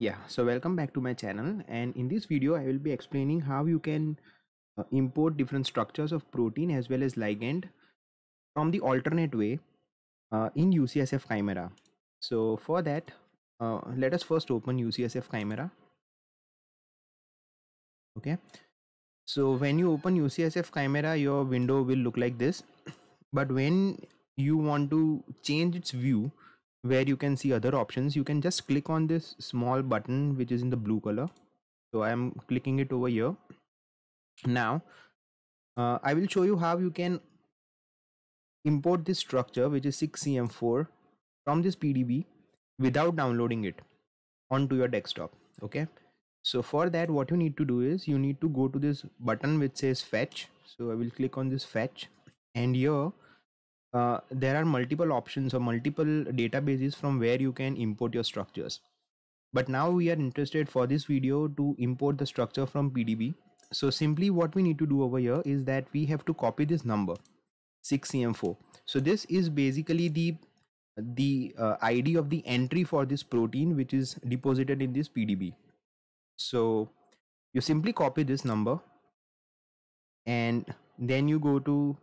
Yeah, so welcome back to my channel and in this video I will be explaining how you can uh, import different structures of protein as well as ligand from the alternate way uh, in UCSF Chimera. So for that uh, let us first open UCSF Chimera. Okay, so when you open UCSF Chimera your window will look like this but when you want to change its view where you can see other options. You can just click on this small button which is in the blue color. So i am clicking it over here. Now uh, i will show you how you can import this structure which is 6cm4 from this pdb without downloading it onto your desktop okay? So for that what you need to do is you need to go to this button which says fetch. So i will click on this fetch. And here uh, there are multiple options or multiple databases from where you can import your structures. But now we are interested for this video to import the structure from PDB. So simply what we need to do over here is that we have to copy this number 6CM4. So this is basically the the uh, ID of the entry for this protein which is deposited in this PDB. So you simply copy this number and then you go to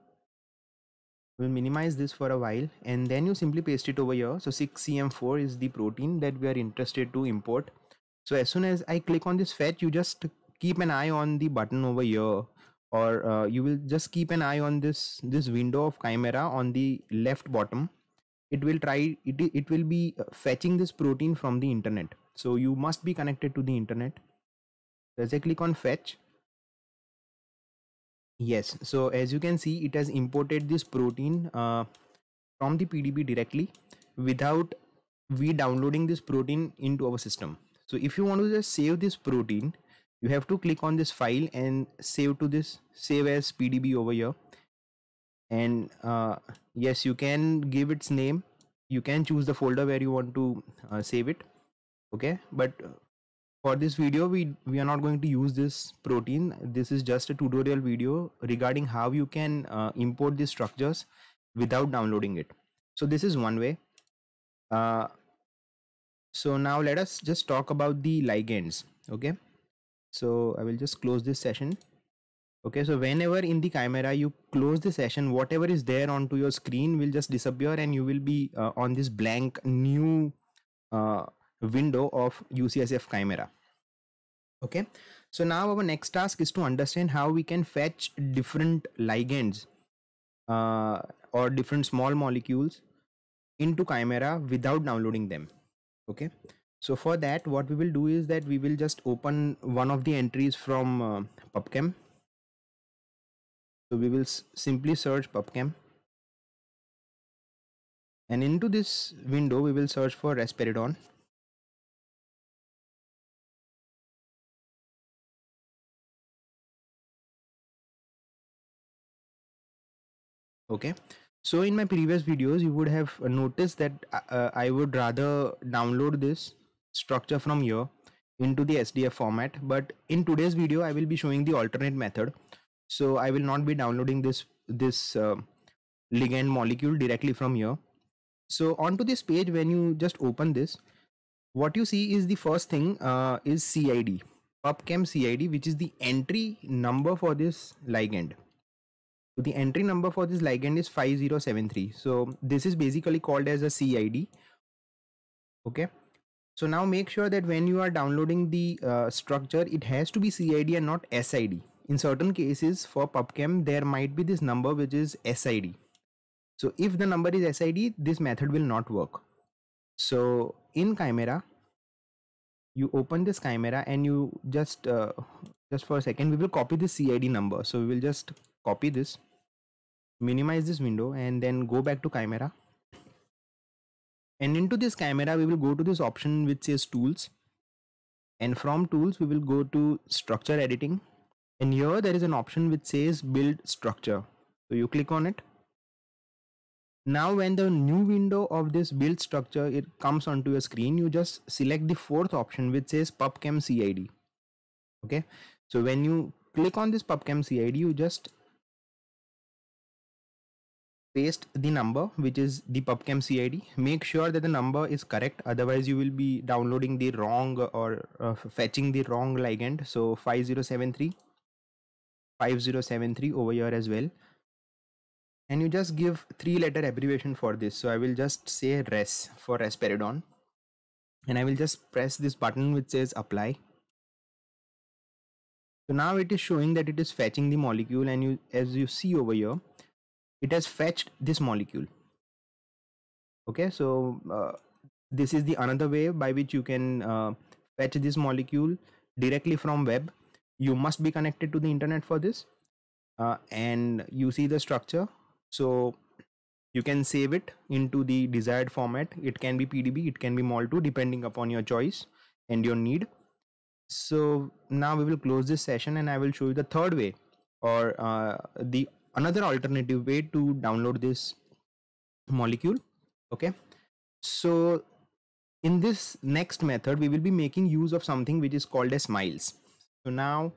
we'll minimize this for a while and then you simply paste it over here. So 6cm4 is the protein that we are interested to import. So as soon as i click on this fetch you just keep an eye on the button over here or uh, you will just keep an eye on this this window of chimera on the left bottom. It will try it, it will be uh, fetching this protein from the internet. So you must be connected to the internet. As i click on fetch Yes, so as you can see, it has imported this protein uh, from the PDB directly without we downloading this protein into our system. So if you want to just save this protein, you have to click on this file and save to this save as PDB over here. And uh, yes, you can give its name. You can choose the folder where you want to uh, save it. Okay, but for this video we we are not going to use this protein. This is just a tutorial video regarding how you can uh, import these structures without downloading it. So this is one way. Uh, so now let us just talk about the ligands okay? So i will just close this session. Okay so whenever in the chimera you close the session whatever is there onto your screen will just disappear and you will be uh, on this blank new uh, window of UCSF Chimera. Okay, so now our next task is to understand how we can fetch different ligands uh, or different small molecules into Chimera without downloading them. Okay, so for that, what we will do is that we will just open one of the entries from uh, PubChem. So we will simply search PubChem. And into this window, we will search for risperidone. Okay? So in my previous videos you would have noticed that uh, uh i would rather download this structure from here into the sdf format. But in today's video i will be showing the alternate method. So i will not be downloading this this uh, ligand molecule directly from here. So onto this page when you just open this what you see is the first thing uh, is cid pubchem cid which is the entry number for this ligand the entry number for this ligand is 5073. So this is basically called as a CID. Okay. So now make sure that when you are downloading the uh, structure, it has to be CID and not SID. In certain cases for PubChem, there might be this number which is SID. So if the number is SID, this method will not work. So in Chimera, you open this Chimera and you just, uh, just for a second, we will copy the CID number. So we will just copy this minimize this window and then go back to chimera. And into this chimera we will go to this option which says tools. And from tools we will go to structure editing. And here there is an option which says build structure. So you click on it. Now when the new window of this build structure it comes onto your screen you just select the fourth option which says pubchem cid okay? So when you click on this pubchem cid you just paste the number which is the pubchem cid make sure that the number is correct otherwise you will be downloading the wrong or uh, fetching the wrong ligand. So 5073 5073 over here as well. And you just give three letter abbreviation for this. So i will just say res for risperidone and i will just press this button which says apply. So now it is showing that it is fetching the molecule and you as you see over here it has fetched this molecule. Okay so uh, this is the another way by which you can uh, fetch this molecule directly from web. You must be connected to the internet for this uh, and you see the structure. So you can save it into the desired format. It can be pdb it can be mol2 depending upon your choice and your need. So now we will close this session and i will show you the third way or uh, the another alternative way to download this molecule okay? So in this next method we will be making use of something which is called as smiles. So now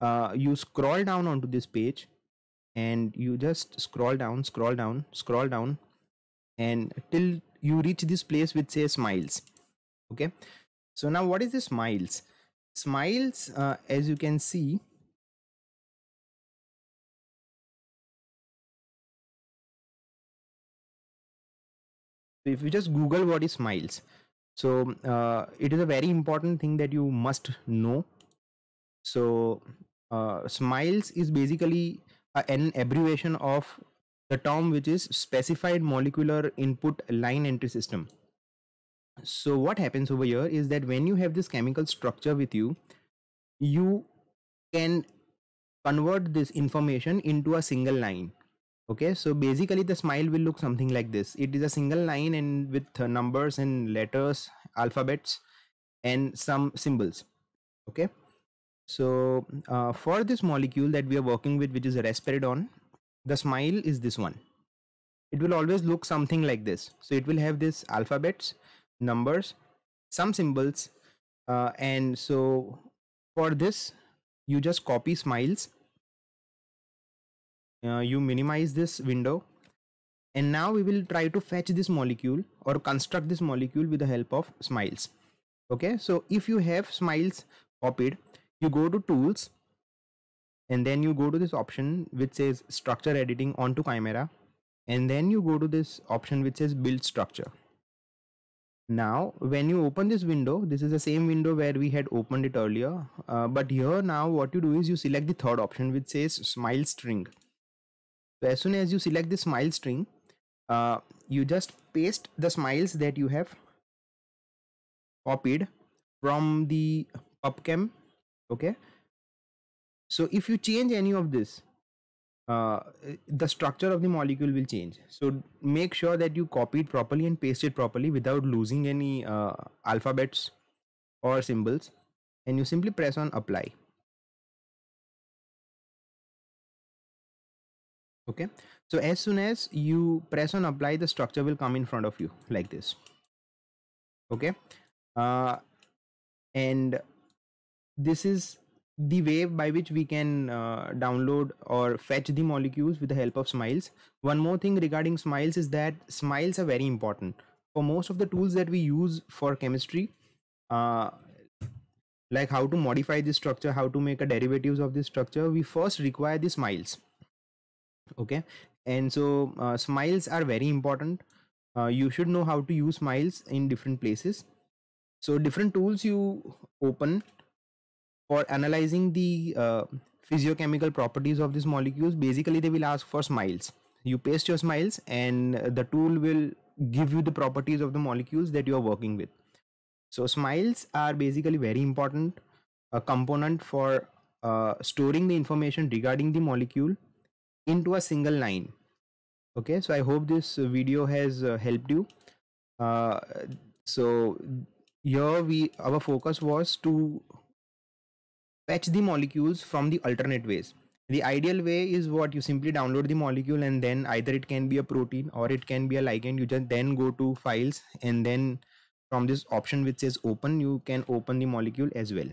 uh, you scroll down onto this page and you just scroll down scroll down scroll down and till you reach this place which says smiles okay? So now what is this smiles? Smiles uh, as you can see if you just google what is smiles so uh, it is a very important thing that you must know. So uh, smiles is basically an abbreviation of the term which is specified molecular input line entry system. So what happens over here is that when you have this chemical structure with you you can convert this information into a single line okay so basically the smile will look something like this. It is a single line and with numbers and letters alphabets and some symbols. Okay so uh, for this molecule that we are working with which is a risperidone the smile is this one. It will always look something like this. So it will have this alphabets numbers some symbols uh, and so for this you just copy smiles uh, you minimize this window. And now we will try to fetch this molecule or construct this molecule with the help of smiles. Okay so if you have smiles copied you go to tools and then you go to this option which says structure editing onto chimera. And then you go to this option which says build structure. Now when you open this window this is the same window where we had opened it earlier. Uh, but here now what you do is you select the third option which says smile string so as soon as you select the smile string uh, you just paste the smiles that you have copied from the pubchem okay? So if you change any of this uh, the structure of the molecule will change. So make sure that you copy it properly and paste it properly without losing any uh, alphabets or symbols and you simply press on apply okay? So as soon as you press on apply the structure will come in front of you like this. Okay? Uh, and this is the way by which we can uh, download or fetch the molecules with the help of smiles. One more thing regarding smiles is that smiles are very important. For most of the tools that we use for chemistry uh, like how to modify this structure how to make a derivatives of this structure we first require the smiles okay? And so uh, smiles are very important. Uh, you should know how to use smiles in different places. So different tools you open for analyzing the uh, physiochemical properties of these molecules basically they will ask for smiles. You paste your smiles and the tool will give you the properties of the molecules that you are working with. So smiles are basically very important a component for uh, storing the information regarding the molecule into a single line. Okay so i hope this video has uh, helped you. Uh, so here we our focus was to fetch the molecules from the alternate ways. The ideal way is what? You simply download the molecule and then either it can be a protein or it can be a ligand. You just then go to files and then from this option which says open you can open the molecule as well.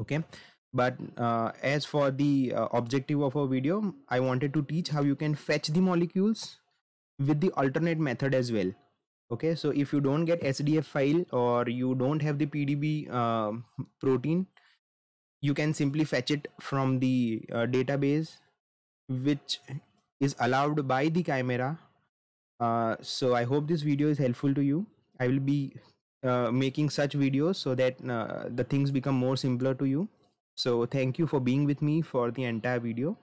Okay but uh, as for the uh, objective of our video i wanted to teach how you can fetch the molecules with the alternate method as well. Okay so if you don't get sdf file or you don't have the pdb uh, protein you can simply fetch it from the uh, database which is allowed by the chimera uh, so i hope this video is helpful to you. I will be uh, making such videos so that the things become more simpler to you so thank you for being with me for the entire video